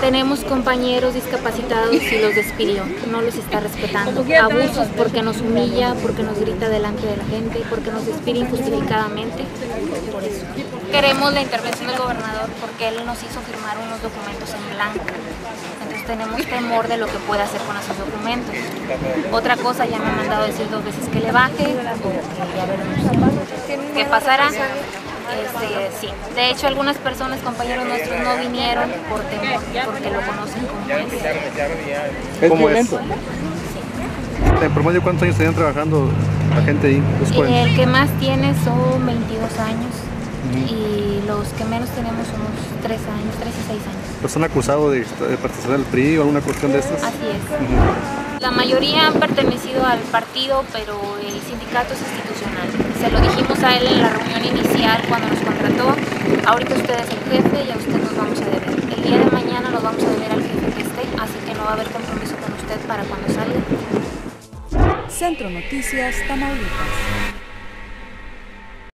Tenemos compañeros discapacitados y los despidió, no los está respetando. Abusos porque nos humilla, porque nos grita delante de la gente, porque nos despide injustificadamente. Por eso. Queremos la intervención del gobernador porque él nos hizo firmar unos documentos en blanco. Entonces tenemos temor de lo que puede hacer con esos documentos. Otra cosa, ya me han mandado decir dos veces que le baje, qué pasará. Este, sí. De hecho, algunas personas, compañeros nuestros, no vinieron por temor, porque lo conocen como es. ¿Es ¿Cómo es? violento? ¿En promedio cuántos años tenían trabajando la gente ahí? Los Y jóvenes. el que más tiene son 22 años y los que menos tenemos unos 3 años, 3 y 6 años. ¿Los han acusado de, de pertenecer al PRI o alguna cuestión de estas? Así es. La mayoría han pertenecido al partido, pero el sindicato es institucional. Se lo dijimos a él en la reunión inicial cuando nos contrató. Ahorita usted es el jefe y a usted nos vamos a deber. El día de mañana nos vamos a deber al jefe que esté, así que no va a haber compromiso con usted para cuando salga. Centro Noticias Tamaulipas.